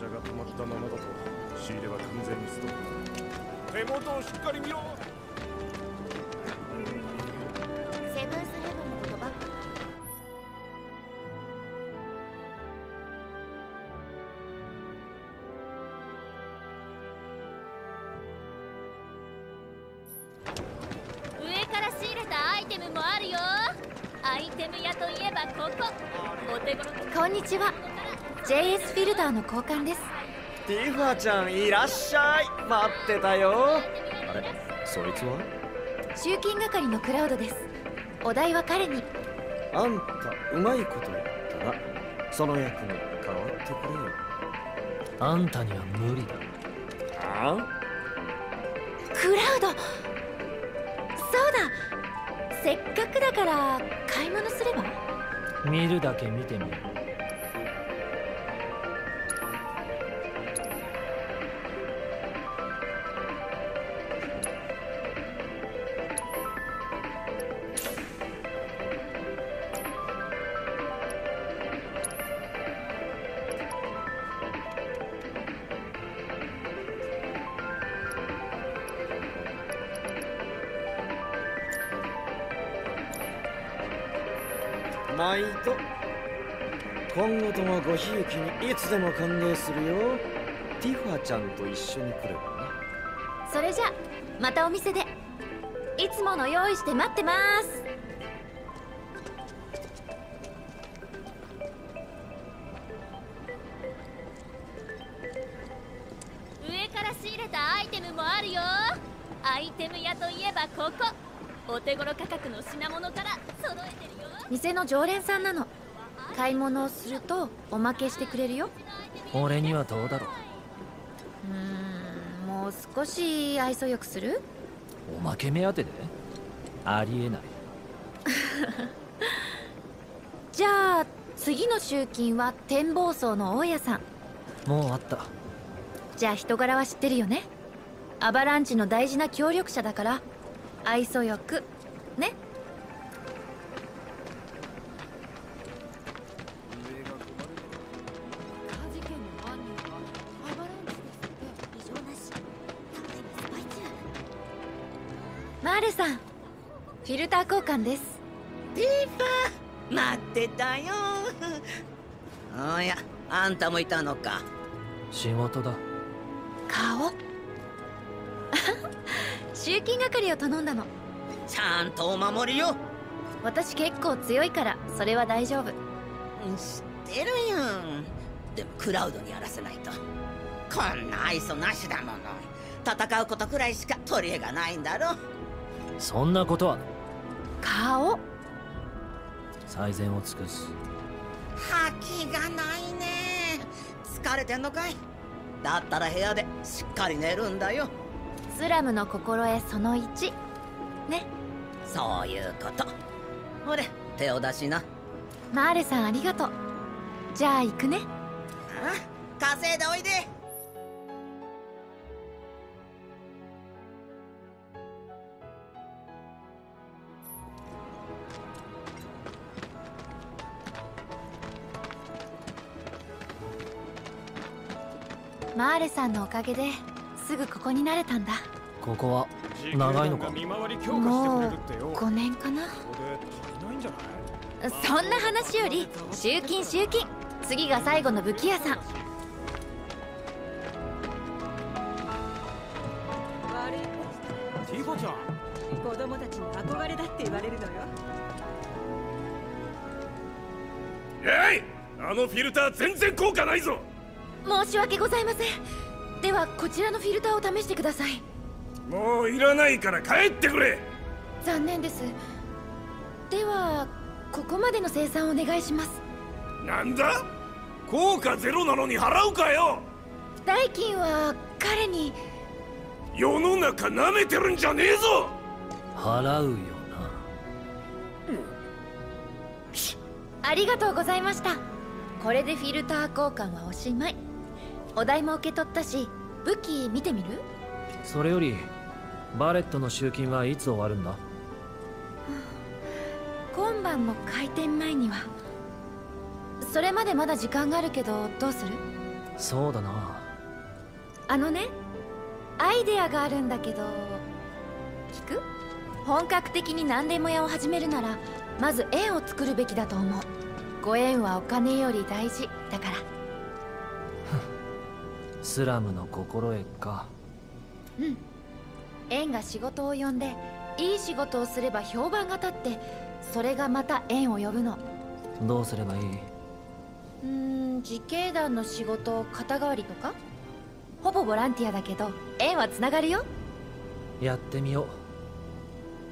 車が止まったままだと仕入れは完全にストップ。手元をしっかり見ろ。セブンスヘブンのことばっか上から仕入れたアイテムもあるよ。アイテム屋といえばここ。お手頃こんにちは JS フィルターの交換です。ティファちゃんいらっしゃい。待ってたよ。あれ？そいつは？集金係のクラウドです。お題は彼に。あんたうまいこと言ったなその役に変わってくれよ。あんたには無理だ。あクラウド！そうだ。せっかくだから買い物すれば？見るだけ見てみる毎度今後ともごひいきにいつでも歓迎するよ。ティファちゃんと一緒に来ればな。それじゃまたお店で。いつもの用意して待ってます。の常連さんなの。買い物をするとおまけしてくれるよ。俺にはどうだろう。うーんもう少し愛想よくする？おまけ目当てで？ありえない。じゃあ次の集金は展望層の大家さん。もうあった。じゃあ人柄は知ってるよね。アバランチの大事な協力者だから愛想よくィルター交換です。ティファ待ってたよ。おやあんたもいたのか。仕事だ。顔？集金係を頼んだの。ちゃんとお守りよ。私結構強いからそれは大丈夫。知ってるよでもクラウドにやらせないと。こんな愛想なしだもの。戦うことくらいしか取り柄がないんだろ。そんなことは顔。最善を尽くす。覇気がないね。疲れてんのかい？だったら部屋でしっかり寝るんだよ。スラムの心得その1ね。そういうこと。ほれ手を出しな。マーレさんありがとう。じゃあ行くね。あ稼いでおいでレさんのおかげですぐここになれたんだ。ここは長いのか？見回り強化してくれるってよ5年かな。そんな話より集金集金。次が最後の武器屋さん。ティファちゃん。子供たちに憧れだって言われるのよ。えいあのフィルター全然効果ないぞ申し訳ございません。ではこちらのフィルターを試してください。もういらないから帰ってくれ。残念です。ではここまでの生産お願いします。なんだ？効果ゼロなのに払うかよ。代金は彼に。世の中舐めてるんじゃねえぞ。払うよな。ありがとうございました。これでフィルター交換はおしまいお題も受け取ったし武器見てみる？それよりバレットの集金はいつ終わるんだ？今晩の開店前には。それまでまだ時間があるけどどうする？そうだな。あのねアイデアがあるんだけど聞く？本格的に何でも屋を始めるならまず円を作るべきだと思う。ご縁はお金より大事だからスラムの心得か。うん。縁が仕事を呼んでいい仕事をすれば評判が立ってそれがまた縁を呼ぶの。どうすればいい？うーん自警団の仕事肩代わりとか？ほぼボランティアだけど縁はつながるよ。やってみよ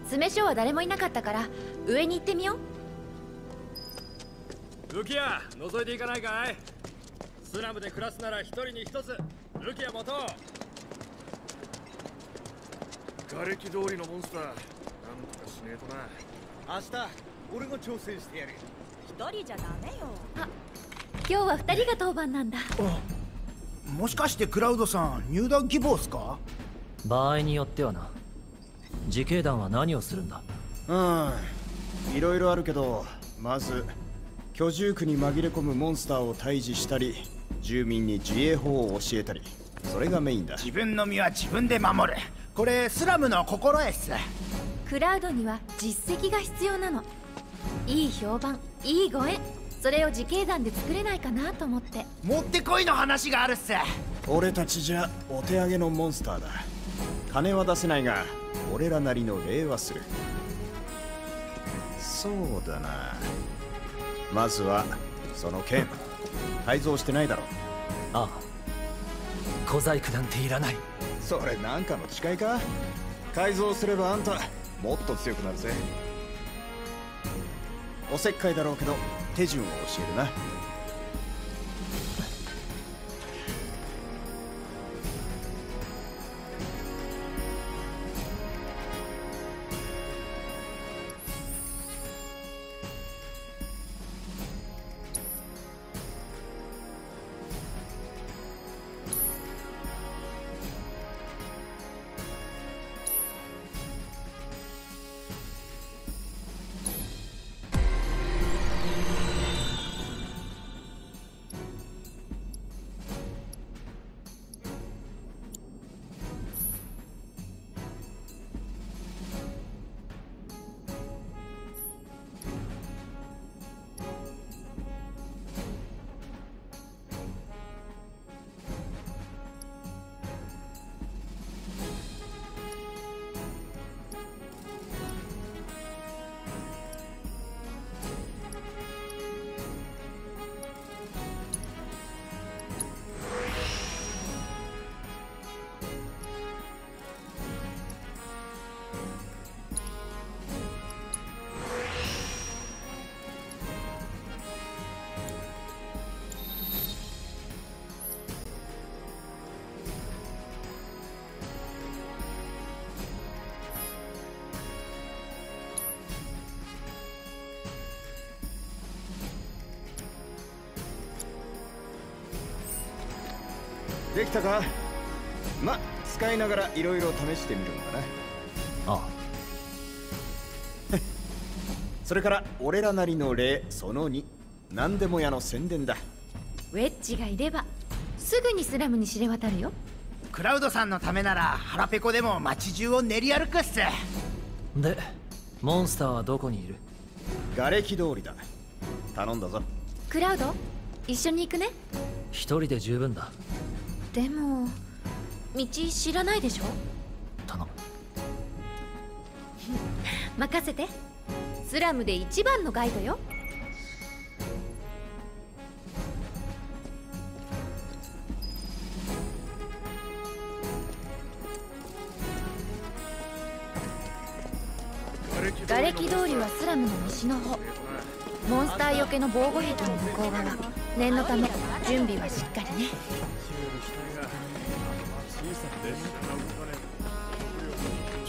詰め所は誰もいなかったから上に行ってみよう。ルキア覗いていかないかい？スラムで暮らすなら一人に一つルキア持とう。瓦礫通りのモンスター。なんとかしねえとな。明日俺が挑戦してやる。一人じゃダメよ。今日は二人が当番なんだ。もしかしてクラウドさん入団希望っすか？う場合によってはな。自警団は何をするんだ？うん。いろいろあるけどまず居住区に紛れ込むモンスターを退治したり住民に自衛法を教えたりそれがメインだ。自分の身は自分で守る。これスラムの心得っす。クラウドには実績が必要なの。いい評判いいご縁。それを自警団で作れないかなと思って。もってこいの話があるっす。俺たちじゃお手上げのモンスターだ。金は出せないが俺らなりの礼はする。そうだな。まずはその剣改造してないだろ。ああ。小細工なんていらない。それなんかの誓いか？改造すればあんたもっと強くなるぜ。おせっかいだろうけど手順を教えるなできたか？ま使いながらいろいろ試してみるんだな。あそれから俺らなりの礼その2何でも屋の宣伝だ。ウェッジがいればすぐにスラムに知れ渡るよ。クラウドさんのためなら腹ペコでも街中を練り歩くっす。でモンスターはどこにいる？瓦礫通りだ。頼んだぞ。クラウド一緒に行くね。一人で十分だでも道知らないでしょ？頼む。任せて。スラムで一番のガイドよ。瓦礫通りはスラムの西の方。モンスターよけの防護壁の向こう側。念のため準備はしっかりね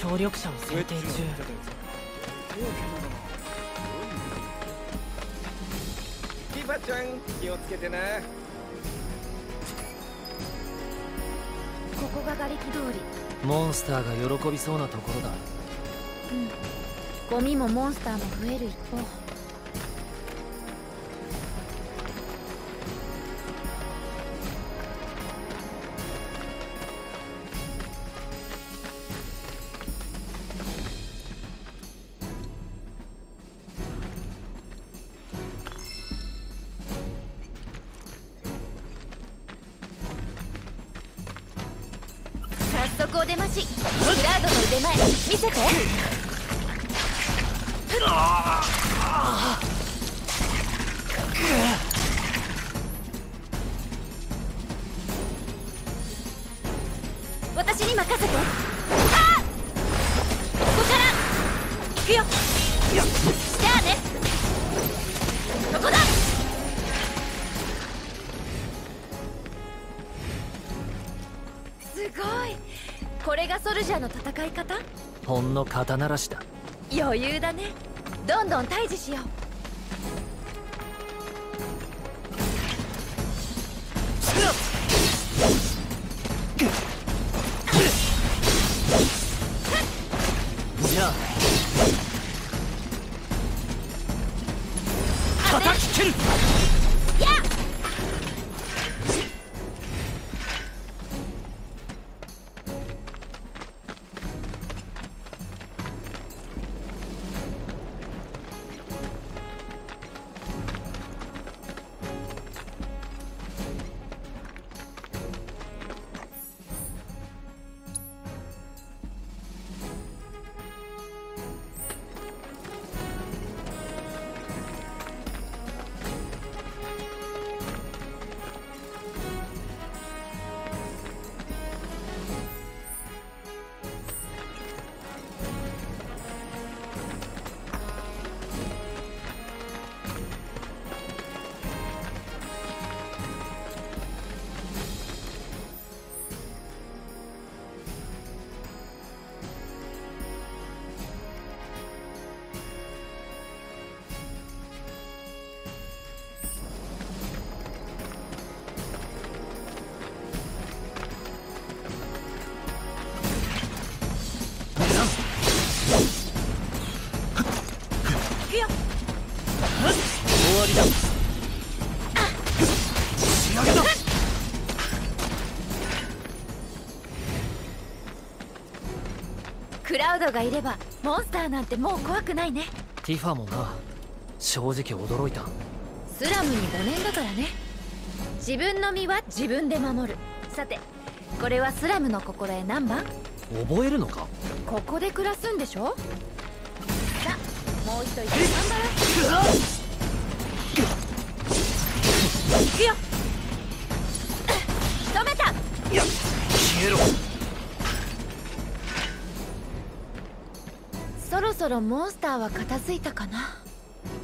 協力者を選定中キバちゃん気をつけてな。ここが瓦礫通り。モンスターが喜びそうなところだ。ゴミもモンスターも増える一方速お出ましクラウドの腕前見せて。私これがソルジャーの戦い方？ほんの肩慣らしだ。余裕だね。どんどん退治しようドがいればモンスターなんてもう怖くないね。ティファもな。正直驚いた。スラムに5年だからね。自分の身は自分で守る。さてこれはスラムの心得何番？覚えるのか？ここで暮らすんでしょ？さあもう一人頑張ろう。行くよ。止めた。消えろそろモンスターは片付いたかな？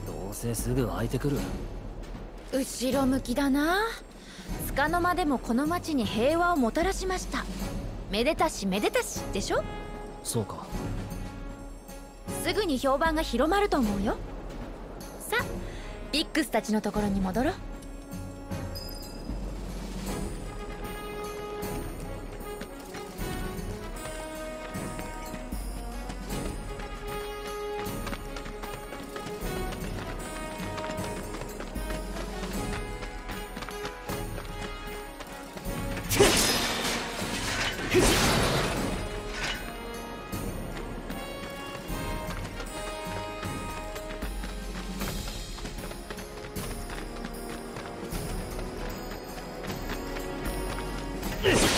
どうせすぐ湧いてくる。後ろ向きだな。束の間でもこの町に平和をもたらしました。めでたしめでたしでしょ？そうか。すぐに評判が広まると思うよ。さあビックスたちのところに戻ろう Yes!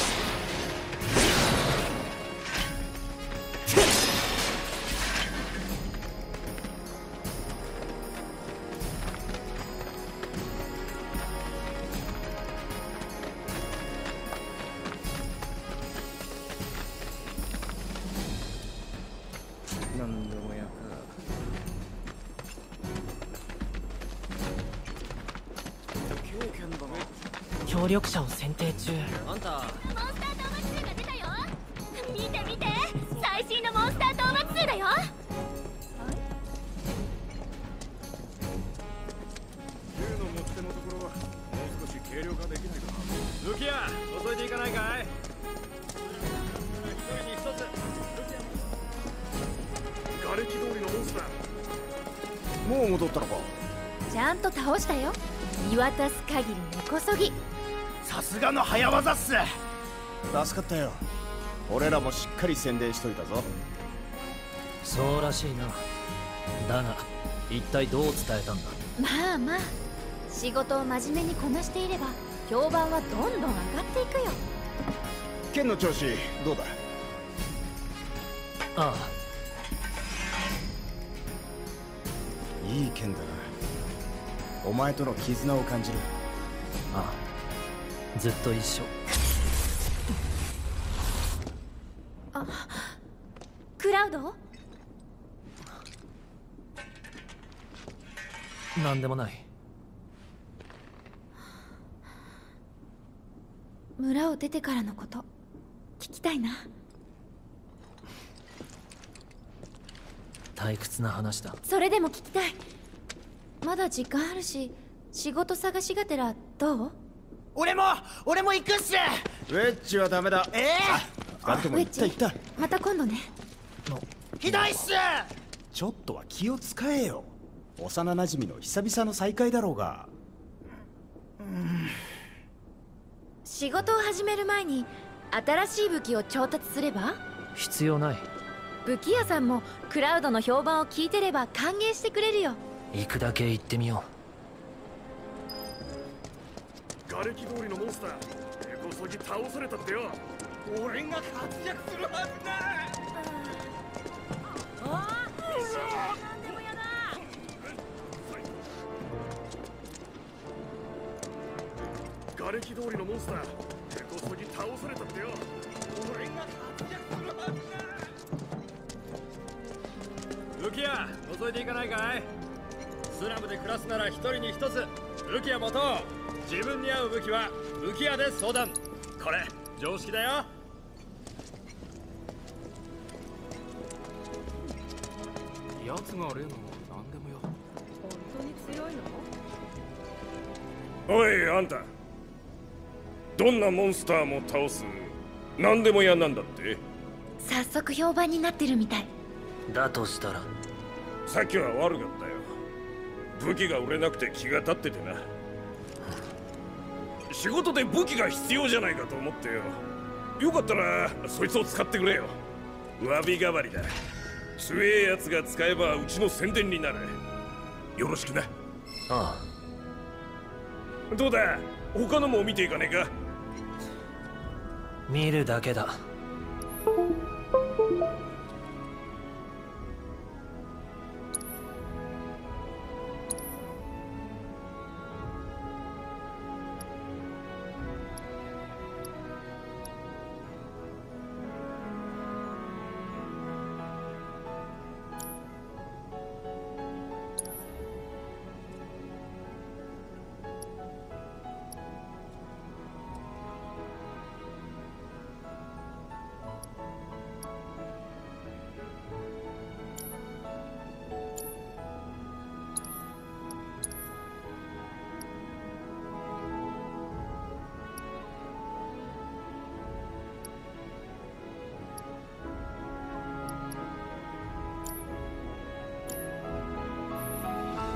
協力者を選定中。あんたモンスター討伐数が出たよ。見て見て。最新のモンスター討伐数だよ。銃の持ち手のところはもう少し軽量化できないかな。ルキア覗いていかないかい。一人に一つ瓦礫通りのモンスター。もう戻ったのか。ちゃんと倒したよ。見渡す限り根こそぎさすがの早技っす。助かったよ。俺らもしっかり宣伝しといたぞ。そうらしいな。だが一体どう伝えたんだ？まあまあ。仕事を真面目にこなしていれば評判はどんどん上がっていくよ。剣の調子どうだ？あいい剣だな。お前との絆を感じる。あああずっと一緒。クラウド？なんでもない。村を出てからのこと。聞きたいな。退屈な話だ。それでも聞きたい。まだ時間あるし仕事探しがてらどう？俺も俺も行くっす。ウェッジはダメだ。ええ。二人とも言った言った。また今度ね。ひどいっす。ちょっとは気を使えよ。幼なじみの久々の再会だろうが。仕事を始める前に新しい武器を調達すれば？必要ない。武器屋さんもクラウドの評判を聞いてれば歓迎してくれるよ。行くだけ行ってみよ瓦礫通りのモンスター。根こそぎ倒されたってよ。俺が活躍するはずだ瓦礫通りのモンスター。根こそぎ倒されたってよ。俺が活躍するはずだルキア覗いていかないかい。スラムで暮らすなら一人に一つ。武器は持とう。自分に合う武器は武器屋で相談。これ常識だよ。奴が例の何でもよ。本当に強いの？おいあんた。どんなモンスターも倒す何でも屋なんだって？早速評判になってるみたい。うだとしたら。さっきは悪かったよ。武器が売れなくて気が立っててな仕事で武器が必要じゃないかと思ってよ。よかったらそいつを使ってくれよ。詫び代わりだ。強えやつが使えばうちの宣伝になる。よろしくな。あどうだ？他のも見ていかねえか？あ見るだけだ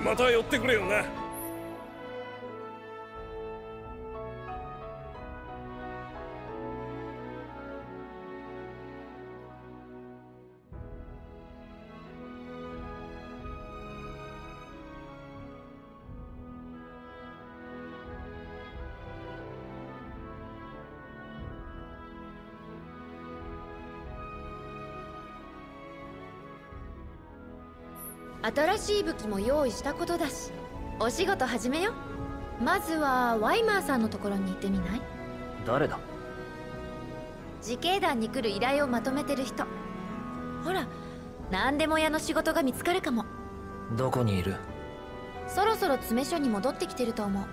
また寄ってくれよな。新しい武器も用意したことだしお仕事始めよまずはワイマーさんのところに行ってみない？誰だ？自警団に来る依頼をまとめてる人。ほら何でも屋の仕事が見つかるかも。どこにいる？そろそろ詰め所に戻ってきてると思う